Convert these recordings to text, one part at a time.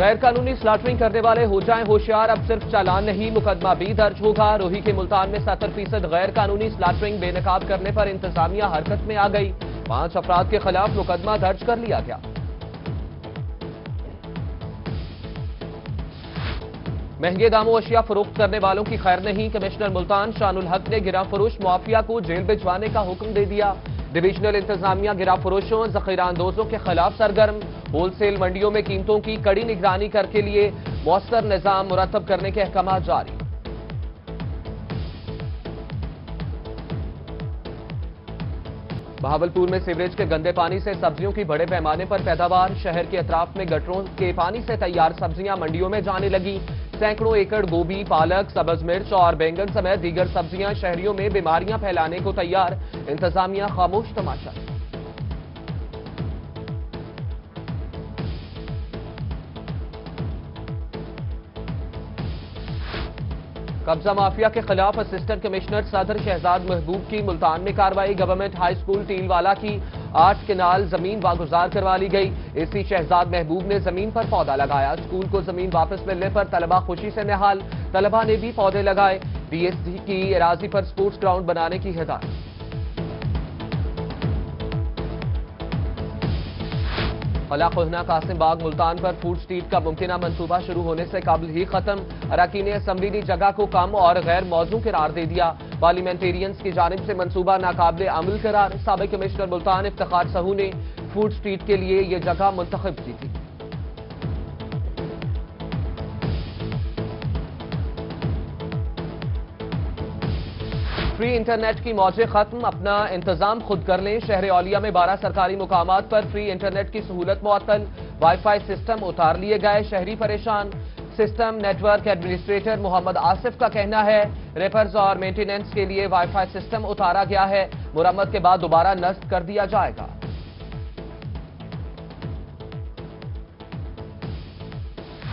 غیر قانونی سلاٹرنگ کرنے والے ہو جائیں ہوشیار، اب صرف چالان نہیں، مقدمہ بھی درج ہوگا۔ روہی کے ملتان میں ستر فیصد غیر قانونی سلاٹرنگ بے نقاب کرنے پر انتظامیہ حرکت میں آ گئی۔ پانچ افراد کے خلاف مقدمہ درج کر لیا گیا۔ مہنگے داموں اشیاء فروخت کرنے والوں کی خیر نہیں۔ کمشنر ملتان شان الحق نے گرا فروش معافیا کو جیل بھجوانے کا حکم دے دیا۔ ڈویژنل انتظامیہ گرا فروشوں، ذخیرہ اندوزوں کے خلاف سرگرم۔ ہول سیل منڈیوں میں قیمتوں کی کڑی نگرانی کر کے لیے مؤثر نظام مرتب کرنے کے احکامات جاری۔ بہاولپور میں سیوریج کے گندے پانی سے سبزیوں کی بڑے پیمانے پر پیداوار، شہر کے اطراف میں گٹروں کے پانی سے تیار سبزیاں منڈیوں میں جانے لگی سینکڑوں ایکڑ گوبھی، پالک، سبز مرچ اور بینگن سمیت دیگر سبزیاں شہریوں میں بیماریاں پھیلانے کو تیار۔ انتظامیہ خاموش تماشا۔ قبضہ مافیا کے خلاف اسسٹنٹ کمشنر صدر شہزاد محبوب کی ملتان میں کاروائی۔ گورنمنٹ ہائی سکول ٹیل والا کی آٹھ کنال زمین واگزار کروا لی گئی۔ اسی شہزاد محبوب نے زمین پر پودا لگایا۔ سکول کو زمین واپس ملنے پر طلبہ خوشی سے نحال طلبہ نے بھی پودے لگائے۔ ڈی ایس ڈی کی اراضی پر سپورٹس گراؤنڈ بنانے کی ہدایت۔ خلا خوہنا قاسم باغ ملتان پر فوڈ سٹریٹ کا ممکنہ منصوبہ شروع ہونے سے قبل ہی ختم۔ اراکین اسمبلی نے جگہ کو کم اور غیر موضوع قرار دے دیا۔ پارلیمنٹیرینز کی جانب سے منصوبہ ناقابل عمل قرار۔ سابق کمشنر ملتان افتخار سہو نے فوڈ سٹریٹ کے لیے یہ جگہ منتخب کی تھی۔ فری انٹرنیٹ کی موجیں ختم، اپنا انتظام خود کر لیں۔ شہر اولیاء میں بارہ سرکاری مقامات پر فری انٹرنیٹ کی سہولت معطل۔ وائی فائی سسٹم اتار لیے گئے۔ شہری پریشان۔ System network administrator Muhammad Asif کا کہنا ہے، ریپرز اور مینٹیننس کے لیے وائی فائی سسٹم اتارا گیا ہے۔ مرمت کے بعد دوبارہ نصب کر دیا جائے گا۔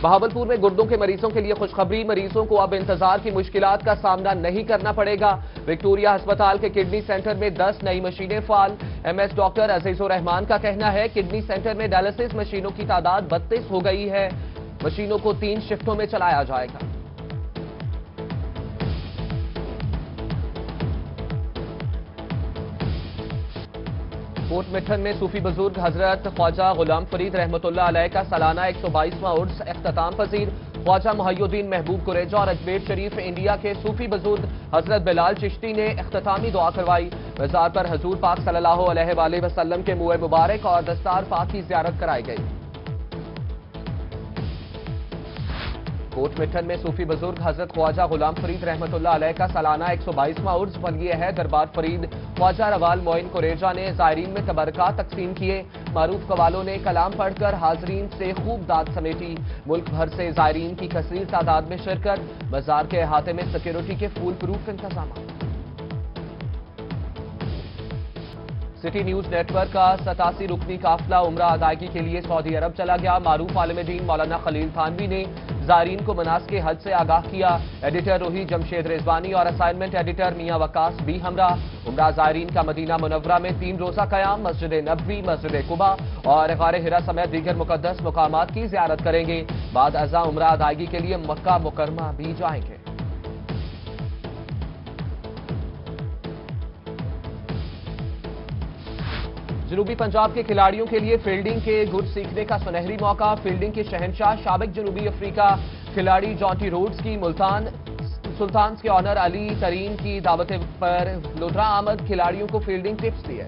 بہاولپور میں گردوں کے مریضوں کے لیے خوشخبری۔ مریضوں کو اب انتظار کی مشکلات کا سامنا نہیں کرنا پڑے گا۔ وکٹوریا ہسپتال کے کڈنی سینٹر میں دس نئی مشینیں فعال۔ M S doctor Aziz ur-Rehman کا کہنا ہے، کڈنی سینٹر میں ڈائلسس مشینوں کی تعداد بتیس ہو گئی ہے۔ مشینوں کو تین شفٹوں میں چلایا جائے گا۔ کوٹ مٹھن میں صوفی بزرگ حضرت خواجہ غلام فرید رحمت اللہ علیہ کا سالانہ ایک سو بائیسواں عرص اختتام پذیر۔ خواجہ محی الدین محبوب قریجہ اور اجمیر شریف انڈیا کے صوفی بزرگ حضرت بلال چشتی نے اختتامی دعا کروائی۔ مزار پر حضور پاک صلی اللہ علیہ وآلہ وسلم کے موئے مبارک اور دستار پاک کی زیارت کرائی گئی۔ کوٹ مٹھن میں صوفی بزرگ حضرت خواجہ غلام فرید رحمت اللہ علیہ کا سالانہ ایک سو بائیسواں عرض ولیہ ہے۔ دربار فرید خواجہ روال موئن کوریجا نے زائرین میں تبرکات تقسیم کیے۔ معروف قوالوں نے کلام پڑھ کر حاضرین سے خوب داد سمیٹی۔ ملک بھر سے زائرین کی کثیر تعداد میں شرکت۔ بازار کے احاطے میں سیکیورٹی کے فول پروف انتظامات۔ سٹی نیوز نیٹ ورک کا ستاسی رکنی قافلہ عمرہ ادائیگی کے لیے سعودی عرب چلا گیا۔ معروف عالم دین مولانا خلیل تھانوی نے زائرین کو مناس کے حج سے آگاہ کیا۔ ایڈیٹر روحی جمشید رضوانی اور اسائنمنٹ ایڈیٹر میاں وکاس بھی ہمراہ۔ عمرہ زائرین کا مدینہ منورہ میں تین روزہ قیام، مسجد نبوی، مسجد قبا اور غار ہرا سمیت دیگر مقدس مقامات کی زیارت کریں گے۔ بعد ازاں عمرہ ادائیگی کے لیے مکہ مکرمہ بھی جائیں گے۔ جنوبی پنجاب کے کھلاڑیوں کے لیے فیلڈنگ کے گر سیکھنے کا سنہری موقع، فیلڈنگ کے شہنشاہ سابق جنوبی افریقہ کھلاڑی جانٹی روڈز کی ملتان سلطانز کے آنر علی ترین کی دعوت پر لودرا آمد کھلاڑیوں کو فیلڈنگ ٹپس دیے۔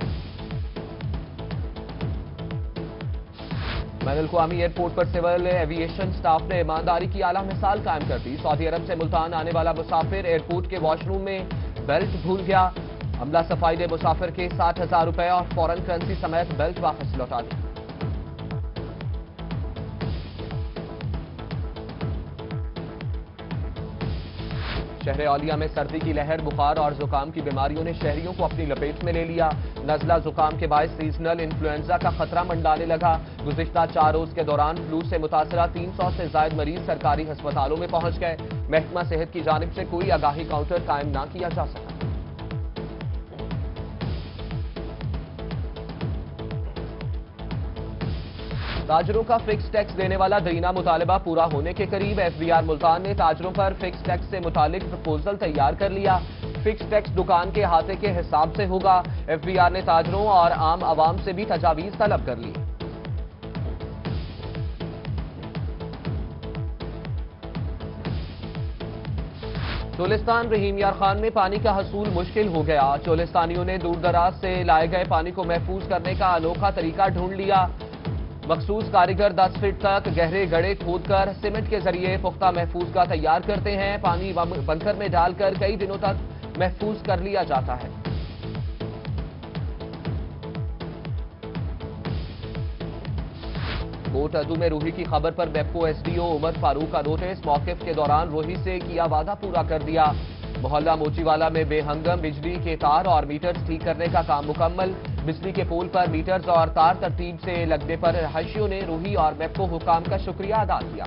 بین الاقوامی ایئرپورٹ پر سول ایویشن سٹاف نے ایمانداری کی اعلیٰ مثال قائم کر دی۔ سعودی عرب سے ملتان آنے والا مسافر ایئرپورٹ کے واش روم میں بیلٹ بھول گیا۔ عملہ صفائی نے مسافر کے ساٹھ ہزار روپے اور فورن کرنسی سمیت بیلٹ واپس لوٹا دی۔ شہر اولیاء میں سردی کی لہر، بخار اور زکام کی بیماریوں نے شہریوں کو اپنی لپیٹ میں لے لیا۔ نزلہ زکام کے باعث سیزنل انفلوئنزا کا خطرہ منڈانے لگا۔ گزشتہ چار روز کے دوران فلو سے متاثرہ تین سو سے زائد مریض سرکاری ہسپتالوں میں پہنچ گئے۔ محکمہ صحت کی جانب سے کوئی آگاہی کاؤنٹر قائم نہ کیا جا سکا۔ تاجروں کا فکس ٹیکس دینے والا درینا مطالبہ پورا ہونے کے قریب ایف بی آر ملتان نے تاجروں پر فکس ٹیکس سے متعلق پرپوزل تیار کر لیا۔ فکس ٹیکس دکان کے ہاتھے کے حساب سے ہوگا۔ ایف بی آر نے تاجروں اور عام عوام سے بھی تجاویز طلب کر لی۔ چولستان رحیم یار خان میں پانی کا حصول مشکل ہو گیا۔ چولستانیوں نے دور دراز سے لائے گئے پانی کو محفوظ کرنے کا انوکھا طریقہ ڈھونڈ لیا۔ مخصوص کاریگر دس فٹ تک گہرے گڑے کھود کر سیمنٹ کے ذریعے پختہ محفوظ کا تیار کرتے ہیں۔ پانی بنکر میں ڈال کر کئی دنوں تک محفوظ کر لیا جاتا ہے۔ کوٹ ادو میں روہی کی خبر پر بیپو ایس ڈی او عمر فاروق کا نوٹس۔ موقف کے دوران روہی سے کیا وعدہ پورا کر دیا۔ محلہ موچی والا میں بے ہنگم بجلی کے تار اور میٹرز ٹھیک کرنے کا کام مکمل۔ بجلی کے پول پر میٹرز اور تار ترتیب سے لگنے پر رہائشیوں نے روہی اور بیپو حکام کا شکریہ ادا کیا۔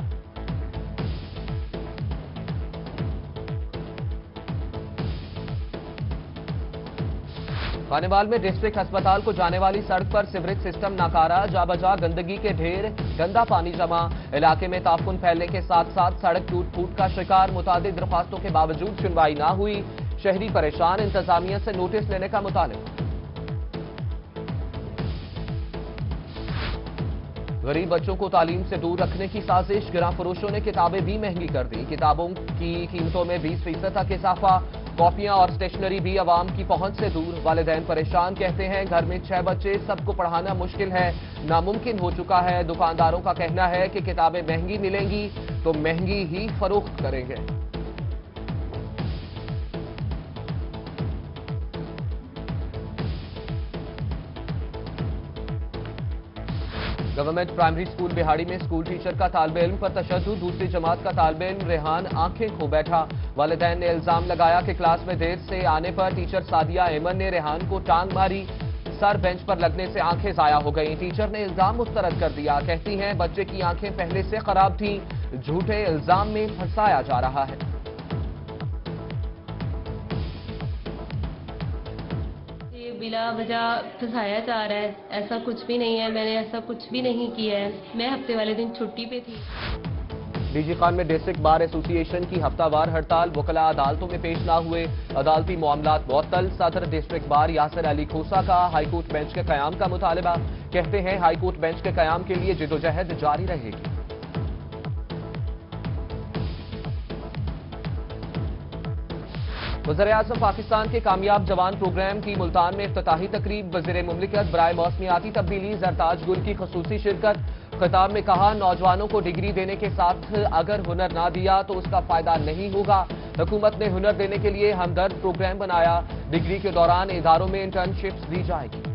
خانوال میں ڈسٹرکٹ ہسپتال کو جانے والی سڑک پر سیوریج سسٹم ناکارہ جا بجا گندگی کے ڈھیر گندا پانی جمع۔ علاقے میں تعفن پھیلنے کے ساتھ ساتھ سڑک ٹوٹ پھوٹ کا شکار، متعدد درخواستوں کے باوجود سنوائی نہ ہوئی۔ شہری پریشان، انتظامیہ سے نوٹس لینے کا مطالبہ غریب بچوں کو تعلیم سے دور رکھنے کی سازش، گراں فروشوں نے کتابیں بھی مہنگی کر دی کتابوں کی قیمتوں میں بیس فیصد تک اضافہ، کاپیاں اور سٹیشنری بھی عوام کی پہنچ سے دور۔ والدین پریشان کہتے ہیں، گھر میں چھ بچے، سب کو پڑھانا مشکل ہے۔ ناممکن ہو چکا ہے۔ دکانداروں کا کہنا ہے کہ کتابیں مہنگی ملیں گی تو مہنگی ہی فروخت کریں گے۔ گورنمنٹ پرائمری سکول بہاڑی میں سکول ٹیچر کا طالب علم پر تشدد دوسری جماعت کا طالب علم ریحان آنکھیں کھو بیٹھا والدین نے الزام لگایا کہ کلاس میں دیر سے آنے پر ٹیچر سادیہ ایمن نے ریحان کو ٹانگ ماری. سر بینچ پر لگنے سے آنکھیں ضائع ہو گئیں۔ ٹیچر نے الزام مسترد کر دیا۔ کہتی ہیں، بچے کی آنکھیں پہلے سے خراب تھیں، جھوٹے الزام میں پھنسایا جا رہا ہے۔ بلا وجہ پھنسایا جا رہا ہے۔ ایسا کچھ بھی نہیں ہے۔ میں نے ایسا کچھ بھی نہیں کیا ہے۔ میں ہفتے والے دن چھٹی پہ تھی۔ ڈی جی خان میں ڈسٹرکٹ بار ایسوسی ایشن کی ہفتہ وار ہڑتال۔ وکلا عدالتوں میں پیش نہ ہوئے۔ عدالتی معاملات معطل صدر ڈسٹرکٹ بار یاسر علی کھوسا کا ہائی کورٹ بینچ کے قیام کا مطالبہ۔ کہتے ہیں ہائی کورٹ بینچ کے قیام کے لیے جدوجہد جاری رہے گی۔ وزیر اعظم پاکستان کے کامیاب جوان پروگرام کی ملتان میں افتتاحی تقریب، وزیر مملکت برائے موسمیاتی تبدیلی زرتاج گل کی خصوصی شرکت۔ خطاب میں کہا، نوجوانوں کو ڈگری دینے کے ساتھ اگر ہنر نہ دیا تو اس کا فائدہ نہیں ہوگا۔ حکومت نے ہنر دینے کے لیے ہمدرد پروگرام بنایا۔ ڈگری کے دوران اداروں میں انٹرنشپس دی جائے گی۔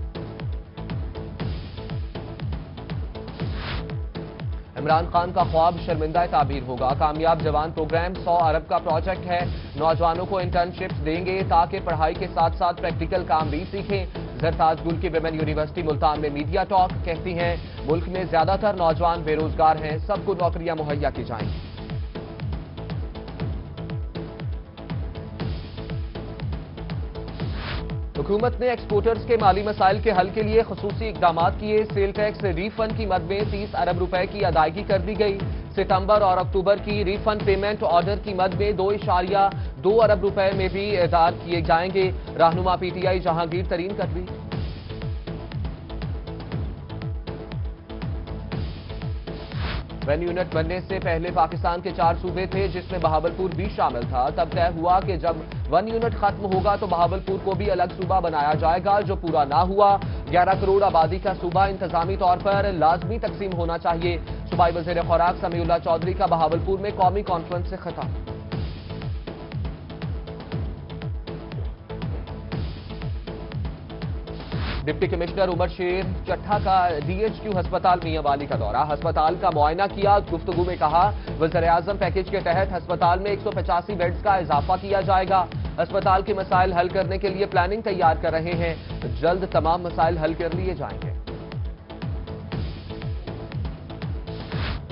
عمران خان کا خواب شرمندہ تعبیر ہوگا۔ کامیاب جوان پروگرام سو ارب کا پروجیکٹ ہے۔ نوجوانوں کو انٹرنشپس دیں گے تاکہ پڑھائی کے ساتھ ساتھ پریکٹیکل کام بھی سیکھیں۔ زرتاج گل کی ویمن یونیورسٹی ملتان میں میڈیا ٹاک کہتی ہیں، ملک میں زیادہ تر نوجوان بے روزگار ہیں، سب کو نوکریاں مہیا کی جائیں۔ گی حکومت نے ایکسپورٹرز کے مالی مسائل کے حل کے لیے خصوصی اقدامات کیے۔ سیل ٹیکس ری فنڈ کی مد میں تیس ارب روپے کی ادائیگی کر دی گئی۔ ستمبر اور اکتوبر کی ری فنڈ پیمنٹ آرڈر کی مد میں دو اشاریہ دو ارب روپے میں بھی اعداد کیے جائیں گے۔ رہنما P T I Jahangir Tareen کروی one unit بننے سے پہلے پاکستان کے چار صوبے تھے جس میں بہاولپور بھی شامل تھا تب طے ہوا کہ جب ون یونٹ ختم ہوگا تو بہاولپور کو بھی الگ صوبہ بنایا جائے گا جو پورا نہ ہوا گیارہ کروڑ آبادی کا صوبہ انتظامی طور پر لازمی تقسیم ہونا چاہیے صوبائی وزیر خوراک سمیع اللہ چودھری کا بہاولپور میں قومی کانفرنس سے خطاب ڈپٹی کمشنر عمر شیر چٹھا کا ڈی ایچ کیو ہسپتال میاں والی کا دورہ۔ ہسپتال کا معائنہ کیا، گفتگو میں کہا، وزیر اعظم پیکج کے تحت ہسپتال میں ایک سو پچاسی بیڈز کا اضافہ کیا جائے گا۔ ہسپتال کے مسائل حل کرنے کے لیے پلاننگ تیار کر رہے ہیں۔ جلد تمام مسائل حل کر لیے جائیں گے۔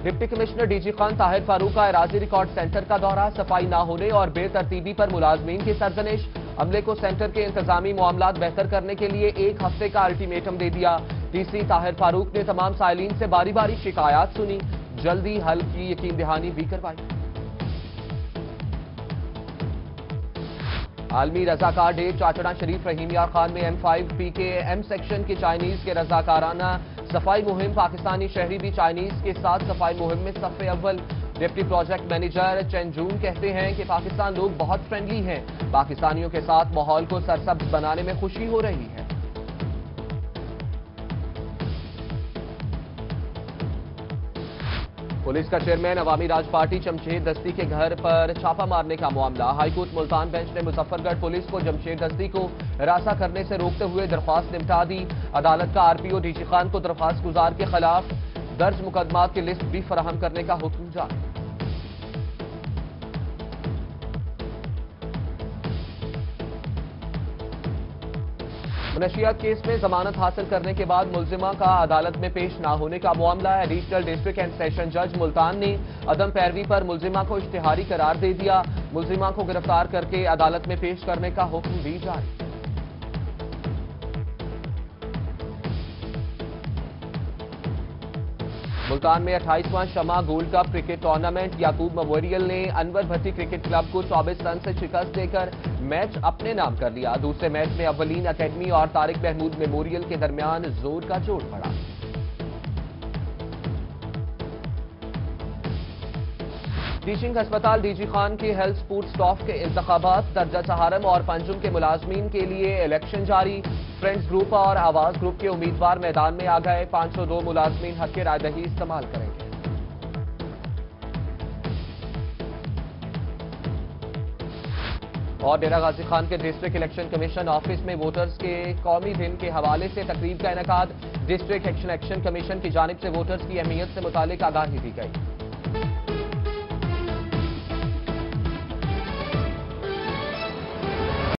Deputy commissioner D G Khan Tahir Farooq کا اراضی ریکارڈ سینٹر کا دورہ، صفائی نہ ہونے اور بے ترتیبی پر ملازمین کی سرزنش۔ عملے کو سینٹر کے انتظامی معاملات بہتر کرنے کے لیے ایک ہفتے کا الٹیمیٹم دے دیا۔ ٹی سی طاہر فاروق نے تمام سائلین سے باری باری شکایات سنی۔ جلدی حل کی یقین دہانی بھی کروائی۔ عالمی رضاکار ڈے چاچڑا شریف رحیم یار خان میں ایم فائیو پی کے ایم سیکشن کے چائنیز کے رضاکارانہ صفائی مہم، پاکستانی شہری بھی چائنیز کے ساتھ صفائی مہم میں صف اول۔ Deputy project manager Chen Jun کہتے ہیں کہ پاکستان لوگ بہت فرینڈلی ہیں پاکستانیوں کے ساتھ ماحول کو سرسبز بنانے میں خوشی ہو رہی ہے پولیس کا چیئرمین عوامی راج پارٹی جمشید دستی کے گھر پر چھاپہ مارنے کا معاملہ ہائی کورٹ ملتان بینچ نے مظفر گڑھ پولیس کو جمشید دستی کو ہراساں کرنے سے روکتے ہوئے درخواست نمٹا دی. عدالت کا R P O D G Khan کو درخواست گزار کے خلاف درج مقدمات کی لسٹ بھی فراہم کرنے کا حکم جاری. منشیات کیس میں ضمانت حاصل کرنے کے بعد ملزمہ کا عدالت میں پیش نہ ہونے کا معاملہ ایڈیشنل ڈسٹرکٹ اینڈ سیشن جج ملتان نے عدم پیروی پر ملزمہ کو اشتہاری قرار دے دیا۔ ملزمہ کو گرفتار کر کے عدالت میں پیش کرنے کا حکم بھی جاری۔ ملتان میں اٹھائیسواں Shama gold cup cricket tournament Yaqoob memorial نے انور بھٹی کرکٹ کلب کو چوبیس رن سے شکست دے کر میچ اپنے نام کر لیا۔ دوسرے میچ میں اولین اکیڈمی اور طارق محمود میموریل کے درمیان زور کا جوڑ پڑا۔ ٹیچنگ ہسپتال ڈی جی خان کے ہیلتھ سپورٹ سٹاف کے انتخابات، درجہ سہارم اور پنجم کے ملازمین کے لیے الیکشن جاری۔ فرینڈز گروپ اور آواز گروپ کے امیدوار میدان میں آ گئے پانچ سو دو ملازمین حق رائے دہی استعمال کریں گے۔ اور ڈیرہ غازی خان کے ڈسٹرکٹ الیکشن کمیشن آفس میں ووٹرز کے قومی دن کے حوالے سے تقریب کا انعقاد ڈسٹرکٹ ایکشن ایکشن کمیشن کی جانب سے ووٹرز کی اہمیت سے متعلق آگاہی دی گئی۔